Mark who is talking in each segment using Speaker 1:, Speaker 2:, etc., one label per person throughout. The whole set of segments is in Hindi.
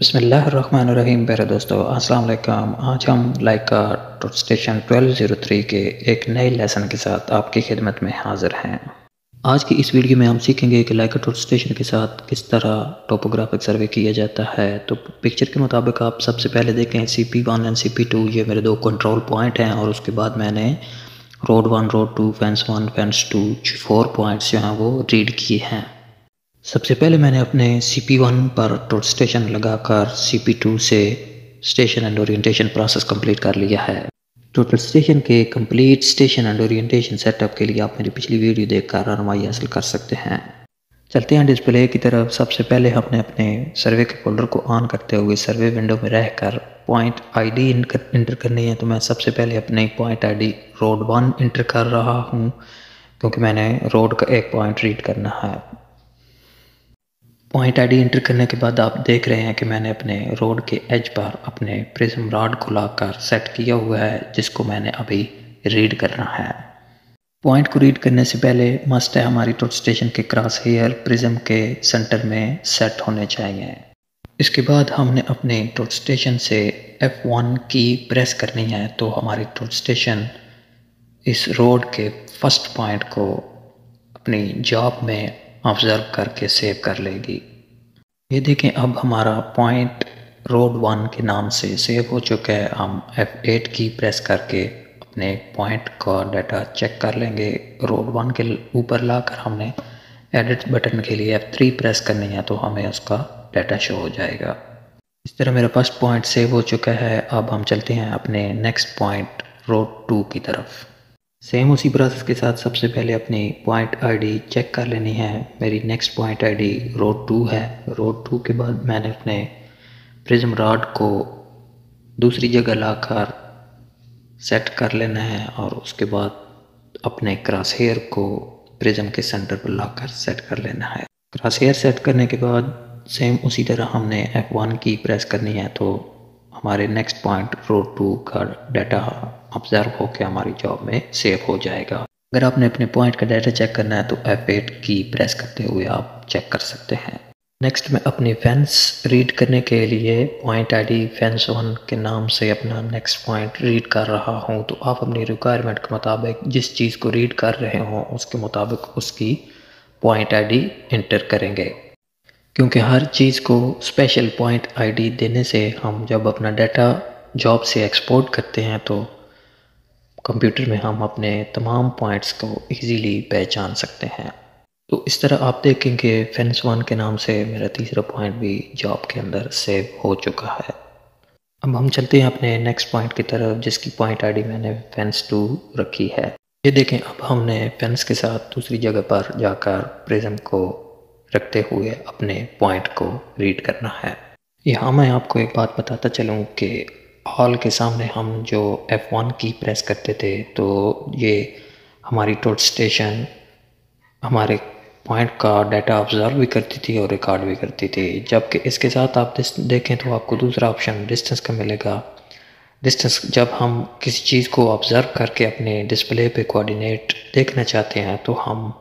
Speaker 1: बसमीम प्यारे दोस्तों, अस्सलाम वालेकुम। आज हम लाइका स्टेशन 1203 के एक नए लेसन के साथ आपकी खिदमत में हाजिर हैं। आज की इस वीडियो में हम सीखेंगे कि लाइका टूट स्टेशन के साथ किस तरह टोपोग्राफिक सर्वे किया जाता है। तो पिक्चर के मुताबिक आप सबसे पहले देखें C P one and C P two ये मेरे दो कंट्रोल पॉइंट हैं और उसके बाद मैंने road one road two fence one fence two four points जो हैं वो रीड किए हैं। सबसे पहले मैंने अपने सी पी वन पर टोल स्टेशन लगाकर सी पी टू से station and orientation process complete कर लिया है। टोटल स्टेशन के complete station and orientation setup के लिए आप मेरी पिछली वीडियो देखकर रहनमाई हासिल कर सकते हैं। चलते हैं डिस्प्ले की तरफ़। सबसे पहले हमने अपने सर्वे के फोल्डर को ऑन करते हुए सर्वे विंडो में रहकर पॉइंट आईडी इंटर करनी है। तो मैं सबसे पहले अपने point ID road one enter कर रहा हूँ, क्योंकि मैंने रोड का एक पॉइंट रीड करना है। पॉइंट आईडी एंटर करने के बाद आप देख रहे हैं कि मैंने अपने रोड के एज पर अपने प्रिज्म रॉड खुलाकर सेट किया हुआ है, जिसको मैंने अभी रीड करना है। पॉइंट को रीड करने से पहले मस्ट है हमारी टोट स्टेशन के क्रॉस हेयर प्रिज्म के सेंटर में सेट होने चाहिए। इसके बाद हमने अपने टोट स्टेशन से F1 की प्रेस करनी है तो हमारी टोट स्टेशन इस रोड के फ़र्स्ट पॉइंट को अपनी जॉब में ऑब्ज़र्व करके सेव कर लेगी। ये देखें, अब हमारा पॉइंट रोड वन के नाम से सेव हो चुका है। हम F8 की प्रेस करके अपने पॉइंट का डाटा चेक कर लेंगे। रोड वन के ऊपर लाकर हमने एडिट बटन के लिए F3 प्रेस करनी है तो हमें उसका डाटा शो हो जाएगा। इस तरह मेरा फ़र्स्ट पॉइंट सेव हो चुका है। अब हम चलते हैं अपने नेक्स्ट पॉइंट रोड टू की तरफ़। सेम उसी प्रोसेस के साथ सबसे पहले अपनी पॉइंट आईडी चेक कर लेनी है। मेरी next point ID road two है। रोड टू के बाद मैंने अपने प्रिज्म रॉड को दूसरी जगह लाकर सेट कर लेना है और उसके बाद अपने क्रॉस हेयर को प्रिज्म के सेंटर पर लाकर सेट कर लेना है। क्रॉस हेयर सेट करने के बाद सेम उसी तरह हमने F1 की प्रेस करनी है तो हमारे नेक्स्ट पॉइंट रोड टू का डाटा ऑब्ज़र्व होकर हमारी जॉब में सेव हो जाएगा। अगर आपने अपने पॉइंट का डाटा चेक करना है तो F8 की प्रेस करते हुए आप चेक कर सकते हैं। नेक्स्ट मैं अपनी फेंस रीड करने के लिए पॉइंट आईडी फैंस वन के नाम से अपना नेक्स्ट पॉइंट रीड कर रहा हूँ। तो आप अपनी रिक्वायरमेंट के मुताबिक जिस चीज़ को रीड कर रहे हों, उसके मुताबिक उसकी पॉइंट आईडी इंटर करेंगे। क्योंकि हर चीज़ को स्पेशल पॉइंट आईडी देने से हम जब अपना डाटा जॉब से एक्सपोर्ट करते हैं तो कंप्यूटर में हम अपने तमाम पॉइंट्स को इजीली पहचान सकते हैं। तो इस तरह आप देखेंगे फेंस वन के नाम से मेरा तीसरा पॉइंट भी जॉब के अंदर सेव हो चुका है। अब हम चलते हैं अपने नेक्स्ट पॉइंट की तरफ़, जिसकी पॉइंट आईडी मैंने फेंस टू रखी है। ये देखें, अब हमने फेंस के साथ दूसरी जगह पर जाकर प्रिज्म को रखते हुए अपने पॉइंट को रीड करना है। यहाँ मैं आपको एक बात बताता चलूँ कि हॉल के सामने हम जो F1 की प्रेस करते थे तो ये हमारी टोट स्टेशन हमारे पॉइंट का डाटा ऑब्ज़र्व भी करती थी और रिकॉर्ड भी करती थी। जबकि इसके साथ आप देखें तो आपको दूसरा ऑप्शन डिस्टेंस का मिलेगा। डिस्टेंस जब हम किसी चीज़ को ऑब्ज़र्व करके अपने डिस्प्ले पे कोऑर्डिनेट देखना चाहते हैं तो हम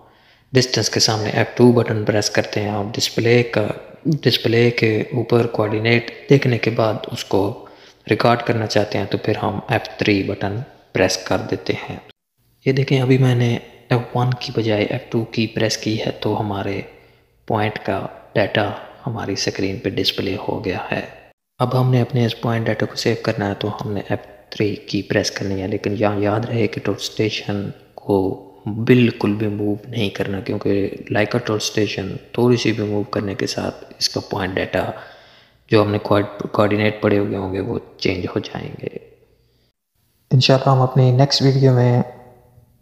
Speaker 1: डिस्टेंस के सामने F2 बटन प्रेस करते हैं। और डिस्प्ले का डिस्प्ले के ऊपर कोऑर्डिनेट देखने के बाद उसको रिकॉर्ड करना चाहते हैं तो फिर हम F3 बटन प्रेस कर देते हैं। ये देखें, अभी मैंने F1 की बजाय F2 की प्रेस की है तो हमारे पॉइंट का डाटा हमारी स्क्रीन पे डिस्प्ले हो गया है। अब हमने अपने इस पॉइंट डाटा को सेव करना है तो हमने F3 की प्रेस करनी है। लेकिन यहाँ याद रहे कि टोट स्टेशन को बिल्कुल भी मूव नहीं करना, क्योंकि लाइक टोट स्टेशन थोड़ी सी भी मूव करने के साथ इसका पॉइंट डाटा जो हमने कोऑर्डिनेट पढ़े हुए होंगे, वो चेंज हो जाएँगे। इंशाल्लाह हम अपनी नेक्स्ट वीडियो में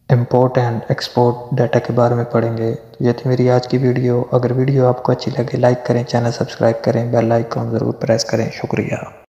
Speaker 1: इम्पोर्ट एंड एक्सपोर्ट डाटा के बारे में पढ़ेंगे। तो ये थी मेरी आज की वीडियो अगर वीडियो आपको अच्छी लगे लाइक करें चैनल सब्सक्राइब करें बेल आइकॉन ज़रूर प्रेस करें। शुक्रिया।